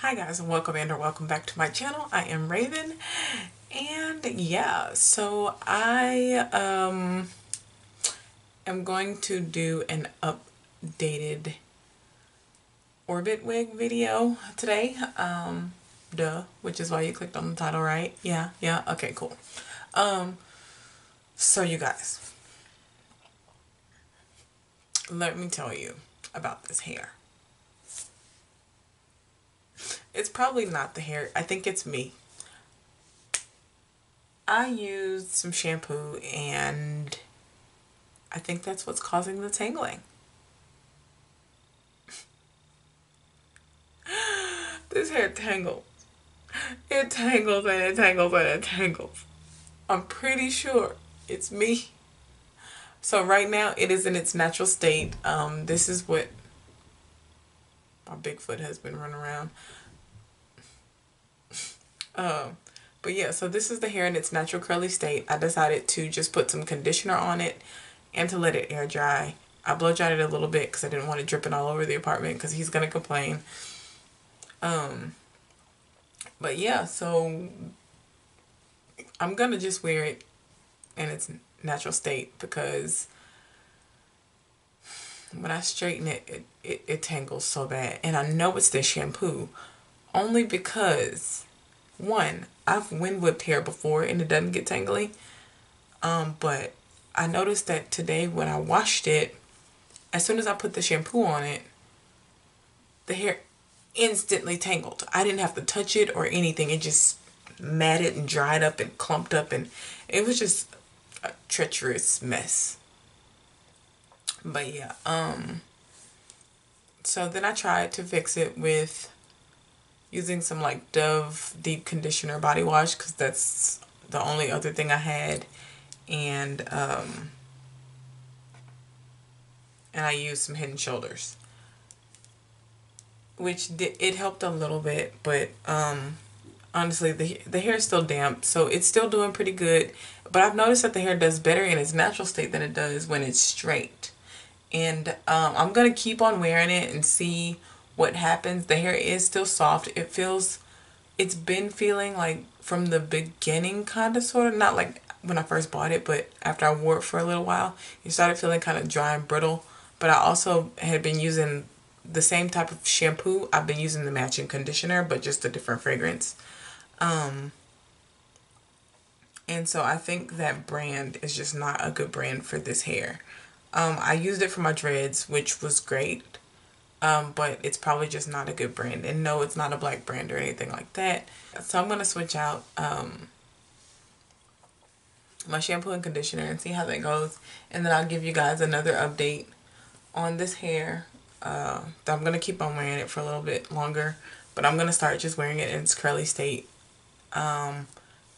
Hi guys and welcome and or welcome back to my channel. I am Raven and yeah so I um am going to do an updated orbit wig video today um duh which is why you clicked on the title right? Yeah yeah okay cool. Um so you guys let me tell you about this hair it's probably not the hair. I think it's me. I used some shampoo and I think that's what's causing the tangling. this hair tangles. It tangles and it tangles and it tangles. I'm pretty sure it's me. So right now it is in its natural state. Um, this is what my Bigfoot has been running around. Um, but yeah, so this is the hair in its natural curly state. I decided to just put some conditioner on it and to let it air dry. I blow dried it a little bit because I didn't want to drip it dripping all over the apartment because he's going to complain. Um, but yeah, so I'm going to just wear it in its natural state because when I straighten it, it, it, it tangles so bad. And I know it's the shampoo only because one, I've wind whipped hair before and it doesn't get tangly. Um, but I noticed that today when I washed it, as soon as I put the shampoo on it, the hair instantly tangled. I didn't have to touch it or anything. It just matted and dried up and clumped up and it was just a treacherous mess. But yeah, um, so then I tried to fix it with using some like Dove deep conditioner body wash because that's the only other thing I had. And um, and I used some Head and Shoulders. Which it helped a little bit but um, honestly the, the hair is still damp so it's still doing pretty good. But I've noticed that the hair does better in its natural state than it does when it's straight. And um, I'm gonna keep on wearing it and see what happens. The hair is still soft. It feels, it's been feeling like from the beginning kind of sort of, not like when I first bought it, but after I wore it for a little while, it started feeling kind of dry and brittle. But I also had been using the same type of shampoo. I've been using the matching conditioner, but just a different fragrance. Um, and so I think that brand is just not a good brand for this hair. Um, I used it for my dreads, which was great um, but it's probably just not a good brand. And no, it's not a black brand or anything like that. So I'm going to switch out um, my shampoo and conditioner and see how that goes. And then I'll give you guys another update on this hair. Uh, I'm going to keep on wearing it for a little bit longer. But I'm going to start just wearing it in its curly state. Um,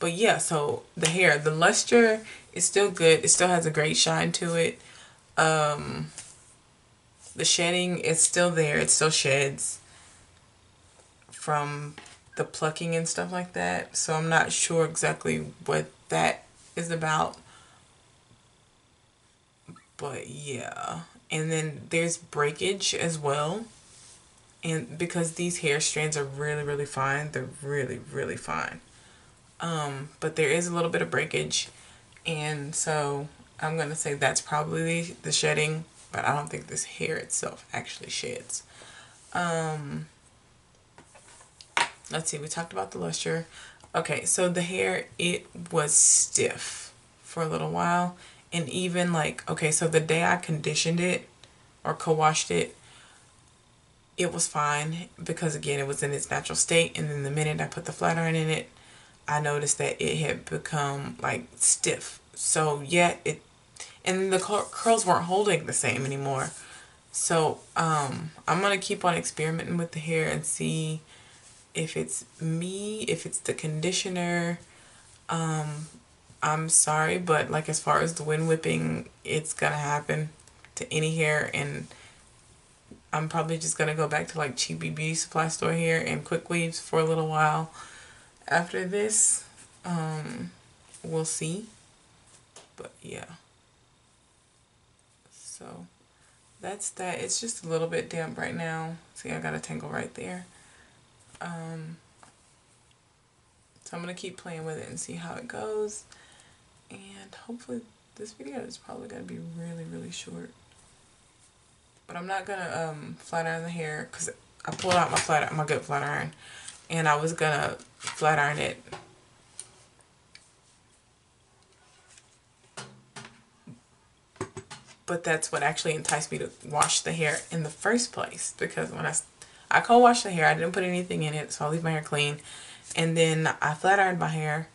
but yeah, so the hair, the luster is still good. It still has a great shine to it. Um, the shedding is still there. It still sheds from the plucking and stuff like that. So I'm not sure exactly what that is about. But yeah. And then there's breakage as well. And because these hair strands are really, really fine. They're really, really fine. Um, but there is a little bit of breakage. And so I'm going to say that's probably the shedding but I don't think this hair itself actually sheds. Um, let's see, we talked about the luster. Okay, so the hair, it was stiff for a little while. And even like, okay, so the day I conditioned it or co-washed it, it was fine because again, it was in its natural state. And then the minute I put the flat iron in it, I noticed that it had become like stiff. So yeah, it and the curls weren't holding the same anymore. So um, I'm going to keep on experimenting with the hair and see if it's me, if it's the conditioner. Um, I'm sorry, but like as far as the wind whipping, it's going to happen to any hair. And I'm probably just going to go back to like cheapy beauty supply store hair and quick weaves for a little while. After this, um, we'll see. But yeah. So that's that. It's just a little bit damp right now. See, I got a tangle right there. Um, so I'm going to keep playing with it and see how it goes. And hopefully this video is probably going to be really, really short. But I'm not going to um, flat iron the hair because I pulled out my flat my good flat iron. And I was going to flat iron it but that's what actually enticed me to wash the hair in the first place because when I I co-washed the hair I didn't put anything in it so I leave my hair clean and then I flat ironed my hair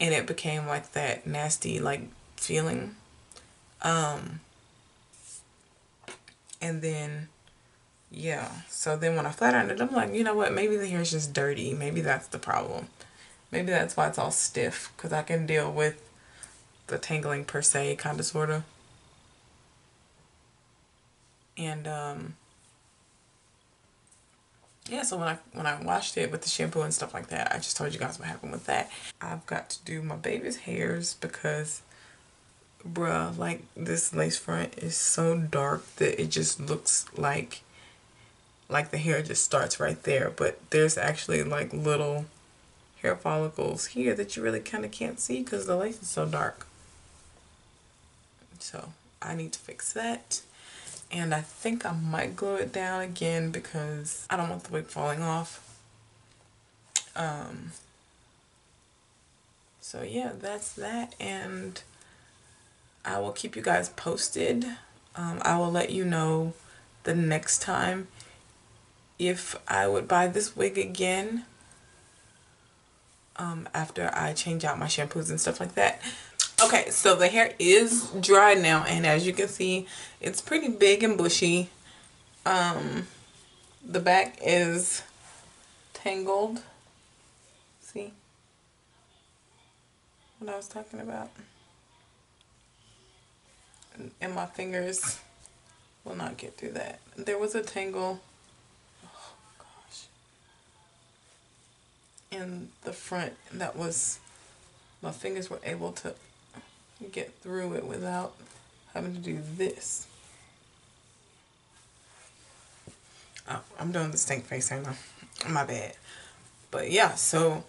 and it became like that nasty like feeling. Um and then yeah so then when I flat ironed it I'm like you know what? Maybe the hair is just dirty. Maybe that's the problem. Maybe that's why it's all stiff because I can deal with the tangling per se kind of sort of and um, yeah so when I when I washed it with the shampoo and stuff like that I just told you guys what happened with that. I've got to do my baby's hairs because bruh like this lace front is so dark that it just looks like like the hair just starts right there. But there's actually like little hair follicles here that you really kind of can't see because the lace is so dark. So I need to fix that and I think I might glue it down again because I don't want the wig falling off. Um, so yeah, that's that and I will keep you guys posted. Um, I will let you know the next time if I would buy this wig again um, after I change out my shampoos and stuff like that. Okay, so the hair is dry now, and as you can see, it's pretty big and bushy. Um, the back is tangled. See? What I was talking about. And my fingers will not get through that. There was a tangle. Oh, gosh. In the front that was, my fingers were able to get through it without having to do this. Oh, I'm doing the stink face right now. My bad. But yeah, so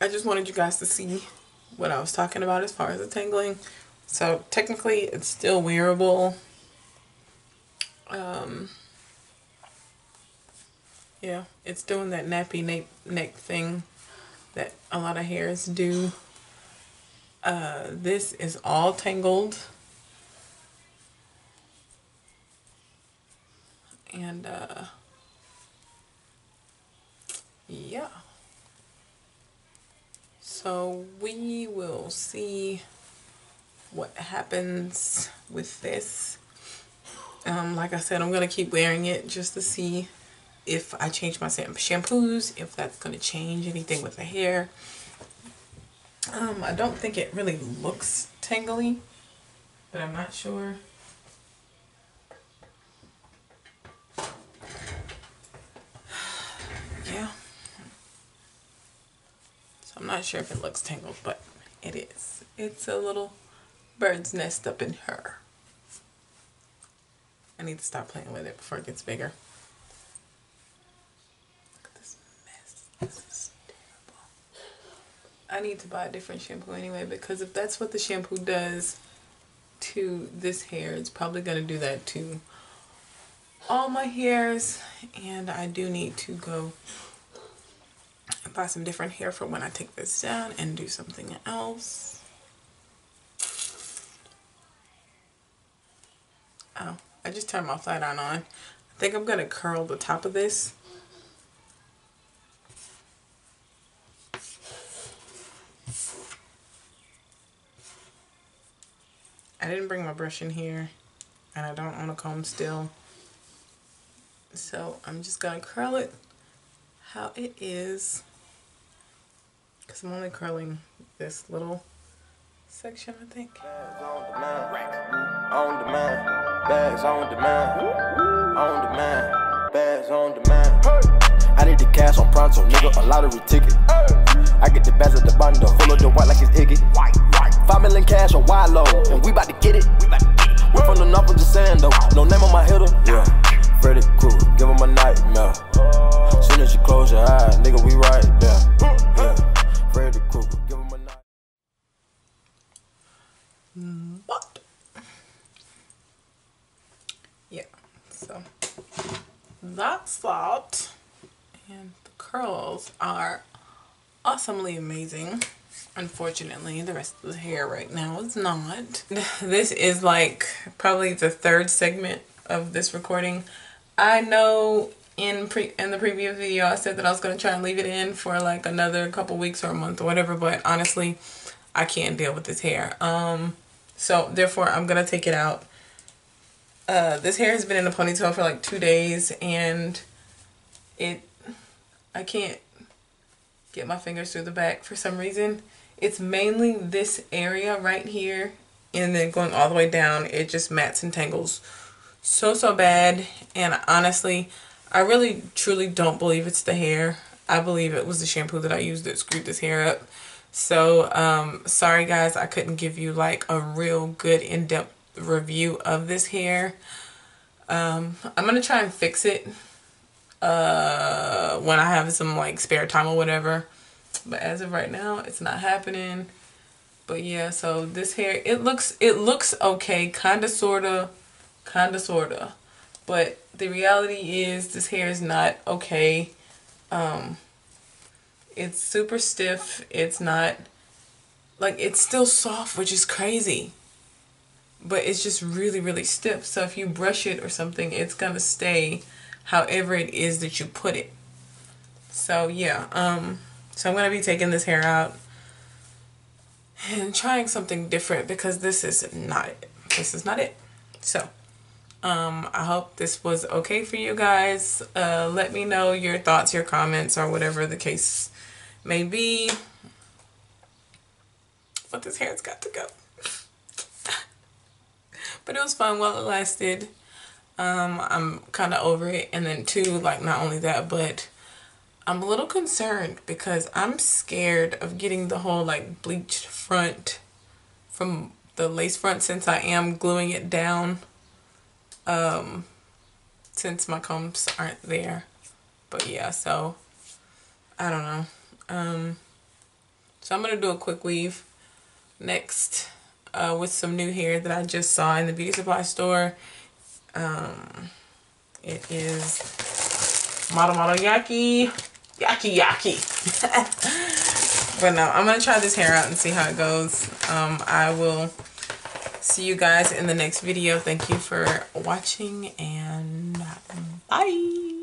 I just wanted you guys to see what I was talking about as far as the tangling. So technically it's still wearable. Um, yeah, it's doing that nappy neck, neck thing that a lot of hairs do. Uh, this is all tangled. And, uh, yeah. So we will see what happens with this. Um, like I said, I'm going to keep wearing it just to see if I change my shampoos, if that's going to change anything with the hair. Um, I don't think it really looks tangly, but I'm not sure. yeah. So I'm not sure if it looks tangled, but it is. It's a little bird's nest up in her. I need to stop playing with it before it gets bigger. Look at this mess. This is I need to buy a different shampoo anyway because if that's what the shampoo does to this hair, it's probably going to do that to all my hairs and I do need to go buy some different hair for when I take this down and do something else. Oh, I just turned my flat iron on. I think I'm going to curl the top of this I didn't bring my brush in here and I don't own a comb still. So I'm just going to curl it how it is because I'm only curling this little section I think. On demand, on demand, bags on demand, on demand, bags on demand ass on pronto, nigga, a lottery ticket. I get the bags of the bundle, full of the white like it's Iggy. White, white. Five million cash on wide low, and we about to get it. We're from the north, of the just saying though. No name on my hitter. Yeah, Freddy Krueger, give him a nightmare. Soon as you close your eyes, nigga, we right there. Yeah, Freddy Krueger, give him a nightmare. What? Yeah, so that's that. And curls are awesomely amazing. Unfortunately, the rest of the hair right now is not. This is like probably the third segment of this recording. I know in pre in the previous video I said that I was going to try and leave it in for like another couple weeks or a month or whatever, but honestly, I can't deal with this hair. Um, so therefore I'm going to take it out. Uh, this hair has been in a ponytail for like two days and it, I can't get my fingers through the back for some reason. It's mainly this area right here and then going all the way down. It just mats and tangles so so bad. And honestly I really truly don't believe it's the hair. I believe it was the shampoo that I used that screwed this hair up. So um sorry guys I couldn't give you like a real good in-depth review of this hair. Um I'm gonna try and fix it uh when I have some like spare time or whatever. But as of right now it's not happening. But yeah so this hair it looks it looks okay. Kind of sort of kind of sort of but the reality is this hair is not okay. Um it's super stiff. It's not like it's still soft which is crazy. But it's just really really stiff. So if you brush it or something it's gonna stay however it is that you put it so yeah um so I'm going to be taking this hair out and trying something different because this is not it. This is not it. So, um, I hope this was okay for you guys. Uh, let me know your thoughts, your comments, or whatever the case may be. But this hair's got to go. but it was fun while it lasted. Um, I'm kind of over it. And then two, like not only that, but I'm a little concerned because I'm scared of getting the whole like bleached front from the lace front since I am gluing it down um, since my combs aren't there. But yeah, so I don't know. Um, so I'm going to do a quick weave next uh, with some new hair that I just saw in the beauty supply store. Um, it is Model Yaki Yaki yaki. but no, I'm going to try this hair out and see how it goes. Um, I will see you guys in the next video. Thank you for watching and bye.